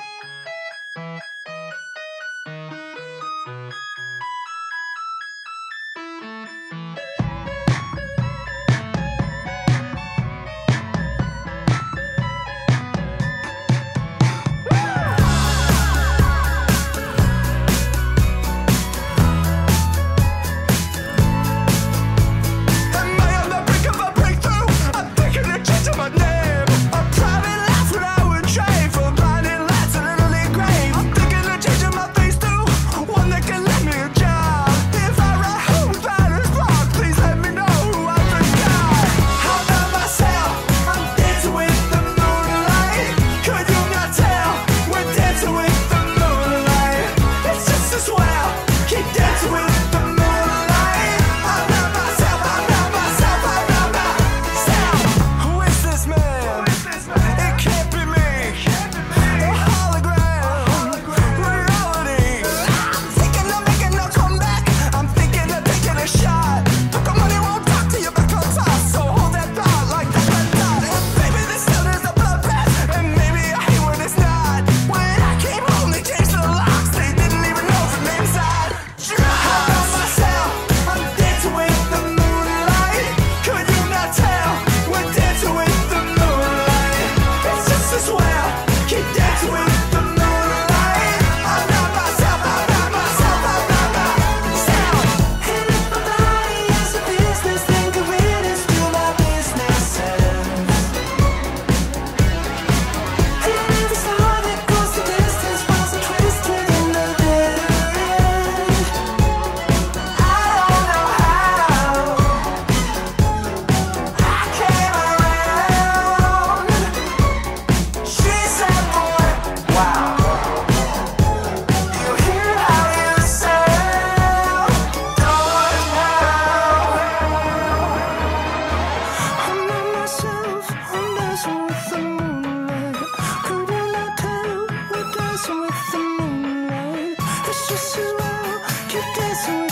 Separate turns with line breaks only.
Bye. スを着てそれ